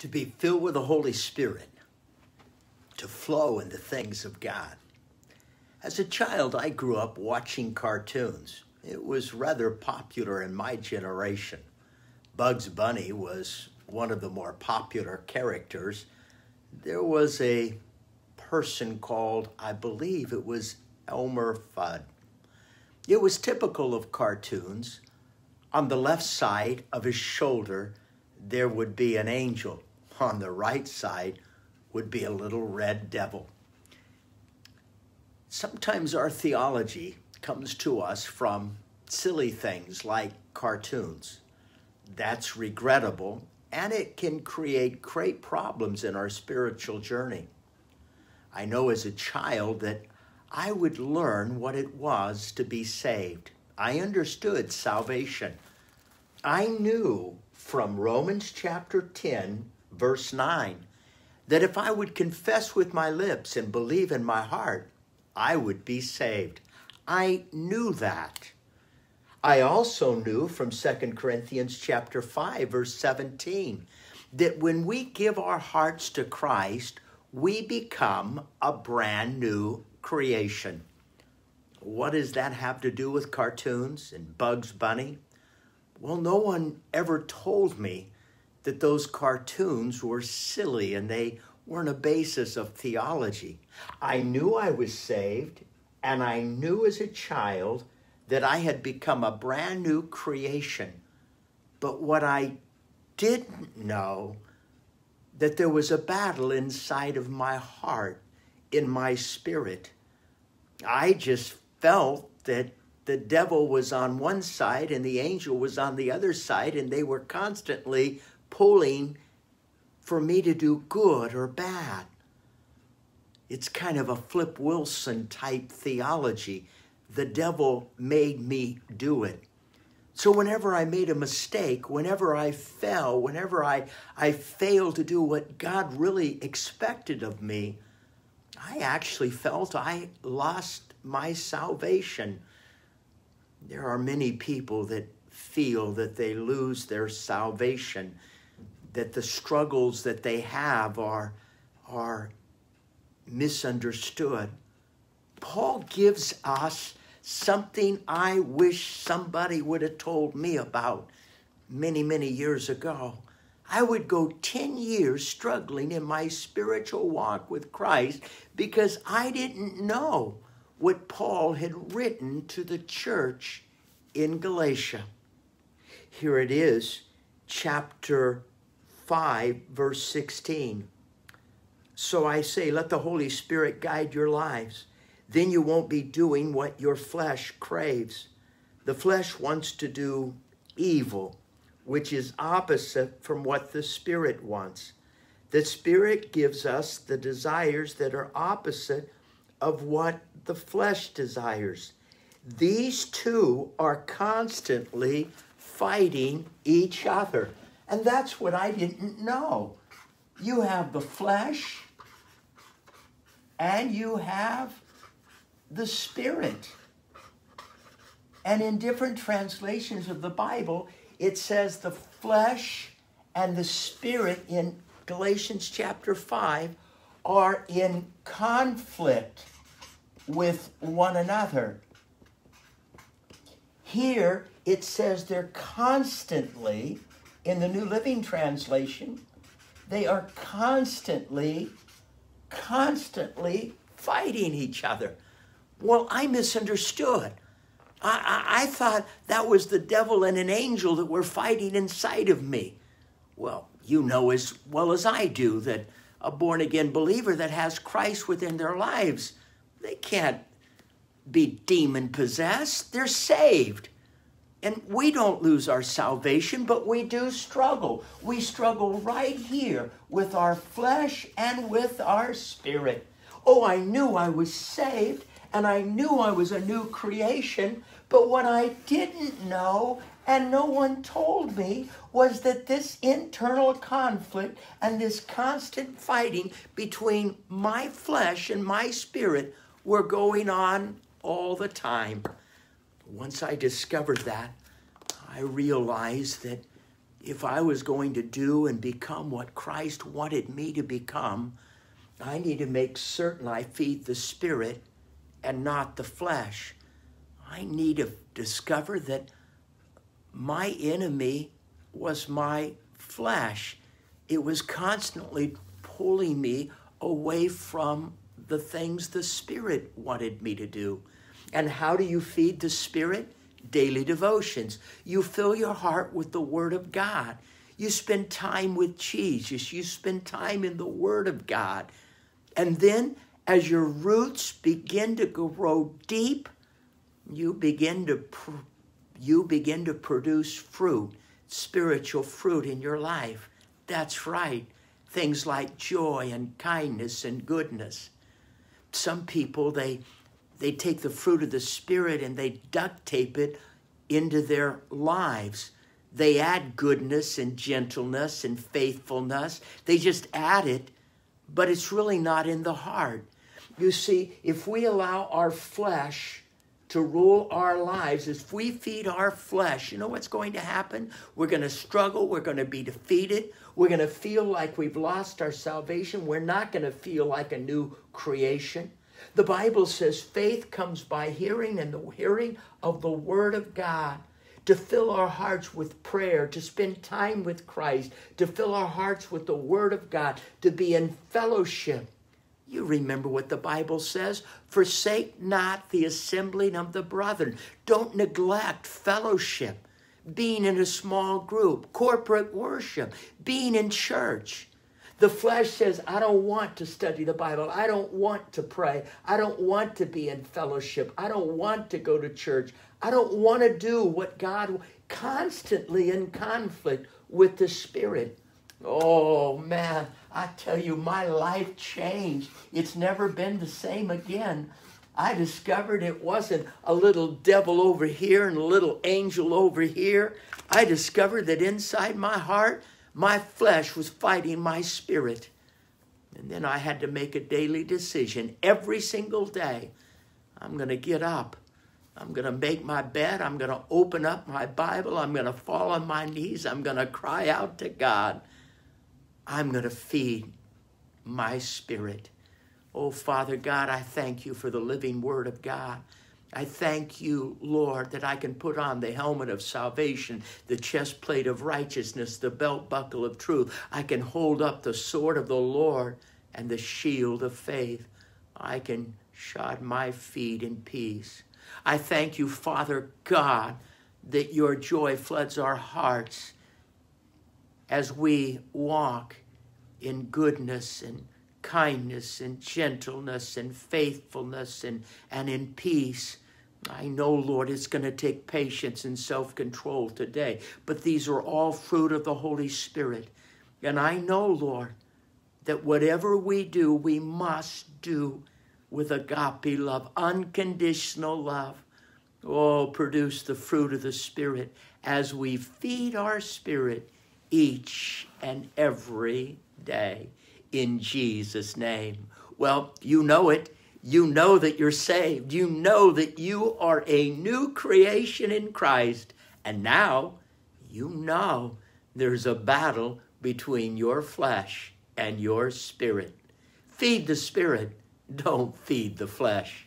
to be filled with the Holy Spirit, to flow in the things of God. As a child, I grew up watching cartoons. It was rather popular in my generation. Bugs Bunny was one of the more popular characters. There was a person called, I believe it was Elmer Fudd. It was typical of cartoons. On the left side of his shoulder, there would be an angel. On the right side would be a little red devil. Sometimes our theology comes to us from silly things like cartoons. That's regrettable and it can create great problems in our spiritual journey. I know as a child that I would learn what it was to be saved. I understood salvation. I knew from Romans chapter 10, verse 9, that if I would confess with my lips and believe in my heart, I would be saved. I knew that. I also knew from 2 Corinthians chapter 5 verse 17 that when we give our hearts to Christ, we become a brand new creation. What does that have to do with cartoons and Bugs Bunny? Well, no one ever told me that those cartoons were silly and they weren't a basis of theology. I knew I was saved, and I knew as a child that I had become a brand new creation. But what I didn't know that there was a battle inside of my heart, in my spirit. I just felt that the devil was on one side and the angel was on the other side, and they were constantly pulling for me to do good or bad. It's kind of a Flip Wilson type theology the devil made me do it. So whenever I made a mistake, whenever I fell, whenever I, I failed to do what God really expected of me, I actually felt I lost my salvation. There are many people that feel that they lose their salvation, that the struggles that they have are, are misunderstood. Paul gives us something I wish somebody would have told me about many, many years ago. I would go 10 years struggling in my spiritual walk with Christ because I didn't know what Paul had written to the church in Galatia. Here it is, chapter 5, verse 16. So I say, let the Holy Spirit guide your lives then you won't be doing what your flesh craves. The flesh wants to do evil, which is opposite from what the Spirit wants. The Spirit gives us the desires that are opposite of what the flesh desires. These two are constantly fighting each other. And that's what I didn't know. You have the flesh and you have the Spirit. And in different translations of the Bible, it says the flesh and the spirit in Galatians chapter 5 are in conflict with one another. Here it says they're constantly, in the New Living Translation, they are constantly, constantly fighting each other. Well, I misunderstood. I, I, I, thought that was the devil and an angel that were fighting inside of me. Well, you know as well as I do that a born again believer that has Christ within their lives, they can't be demon possessed. They're saved. And we don't lose our salvation, but we do struggle. We struggle right here with our flesh and with our spirit. Oh, I knew I was saved and I knew I was a new creation, but what I didn't know and no one told me was that this internal conflict and this constant fighting between my flesh and my spirit were going on all the time. Once I discovered that, I realized that if I was going to do and become what Christ wanted me to become, I need to make certain I feed the spirit and not the flesh. I need to discover that my enemy was my flesh. It was constantly pulling me away from the things the Spirit wanted me to do. And how do you feed the Spirit? Daily devotions. You fill your heart with the Word of God. You spend time with Jesus. You spend time in the Word of God. And then, as your roots begin to grow deep, you begin to you begin to produce fruit, spiritual fruit in your life. That's right. Things like joy and kindness and goodness. Some people they they take the fruit of the spirit and they duct tape it into their lives. They add goodness and gentleness and faithfulness. They just add it, but it's really not in the heart. You see, if we allow our flesh to rule our lives, if we feed our flesh, you know what's going to happen? We're going to struggle. We're going to be defeated. We're going to feel like we've lost our salvation. We're not going to feel like a new creation. The Bible says faith comes by hearing, and the hearing of the Word of God. To fill our hearts with prayer, to spend time with Christ, to fill our hearts with the Word of God, to be in fellowship you remember what the Bible says forsake not the assembling of the brethren. Don't neglect fellowship, being in a small group, corporate worship, being in church. The flesh says, I don't want to study the Bible. I don't want to pray. I don't want to be in fellowship. I don't want to go to church. I don't want to do what God constantly in conflict with the Spirit. Oh man, I tell you, my life changed. It's never been the same again. I discovered it wasn't a little devil over here and a little angel over here. I discovered that inside my heart, my flesh was fighting my spirit. And then I had to make a daily decision every single day. I'm going to get up. I'm going to make my bed. I'm going to open up my Bible. I'm going to fall on my knees. I'm going to cry out to God. I'm going to feed my spirit. Oh, Father God, I thank you for the living word of God. I thank you, Lord, that I can put on the helmet of salvation, the chest plate of righteousness, the belt buckle of truth. I can hold up the sword of the Lord and the shield of faith. I can shod my feet in peace. I thank you, Father God, that your joy floods our hearts as we walk in goodness and kindness and gentleness and faithfulness and, and in peace. I know, Lord, it's going to take patience and self control today, but these are all fruit of the Holy Spirit. And I know, Lord, that whatever we do, we must do with agape love, unconditional love. Oh, produce the fruit of the Spirit as we feed our spirit each and every day in Jesus' name. Well, you know it. You know that you're saved. You know that you are a new creation in Christ. And now you know there's a battle between your flesh and your spirit. Feed the spirit, don't feed the flesh.